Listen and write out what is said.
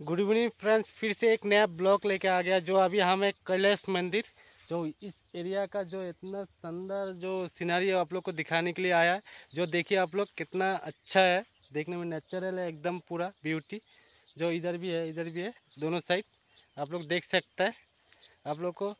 Good evening friends फिर से एक नया ब्लॉक लेके आ गया, जो अभी हम एक कैलाश मंदिर, जो इस एरिया का जो इतना सुंदर जो सीनरी आप लोग को दिखाने के लिए आया है। जो देखिए आप लोग, कितना अच्छा है। देखने में नेचुरल है, एकदम पूरा ब्यूटी जो इधर भी है, इधर भी है, दोनों साइड आप लोग देख सकते हैं। आप लोग को